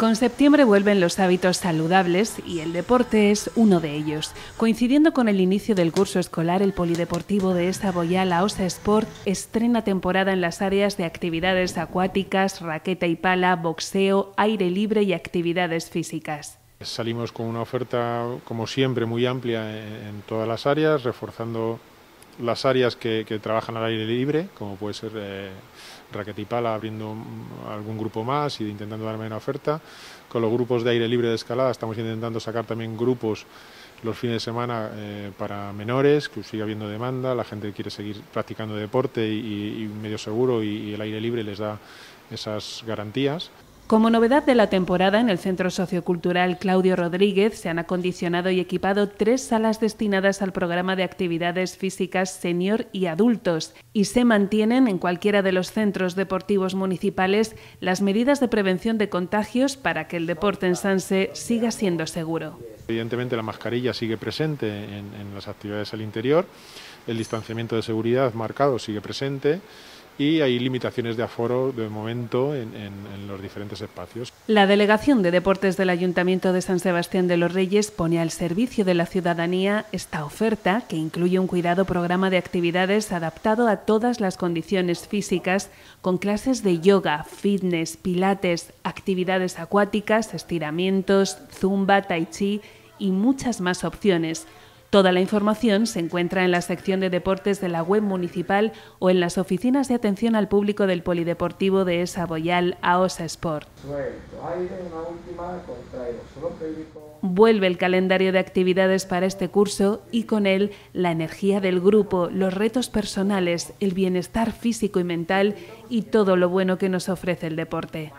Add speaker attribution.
Speaker 1: Con septiembre vuelven los hábitos saludables y el deporte es uno de ellos. Coincidiendo con el inicio del curso escolar, el Polideportivo de esta la OSA Sport, estrena temporada en las áreas de actividades acuáticas, raqueta y pala, boxeo, aire libre y actividades físicas.
Speaker 2: Salimos con una oferta, como siempre, muy amplia en todas las áreas, reforzando las áreas que, trabajan al aire libre, como puede ser eh, Raquetipala abriendo algún grupo más y intentando darme una oferta. Con los grupos de aire libre de escalada estamos intentando sacar también grupos los fines de semana eh, para menores, que sigue habiendo demanda, la gente quiere seguir practicando deporte y, medio seguro y el aire libre les da esas garantías.
Speaker 1: Como novedad de la temporada, en el Centro Sociocultural Claudio Rodríguez se han acondicionado y equipado tres salas destinadas al programa de actividades físicas senior y adultos y se mantienen en cualquiera de los centros deportivos municipales las medidas de prevención de contagios para que el deporte en Sanse siga siendo seguro.
Speaker 2: Evidentemente la mascarilla sigue presente en, las actividades al interior, el distanciamiento de seguridad marcado sigue presente y hay limitaciones de aforo de momento en, los diferentes espacios.
Speaker 1: La Delegación de Deportes del Ayuntamiento de San Sebastián de los Reyes pone al servicio de la ciudadanía esta oferta que incluye un cuidado programa de actividades adaptado a todas las condiciones físicas con clases de yoga, fitness, pilates, actividades acuáticas, estiramientos, zumba, tai chi y muchas más opciones Toda la información se encuentra en la sección de deportes de la web municipal o en las oficinas de atención al público del Polideportivo de Esa Boyal AOSA Sport. Vuelve el calendario de actividades para este curso y con él la energía del grupo, los retos personales, el bienestar físico y mental y todo lo bueno que nos ofrece el deporte.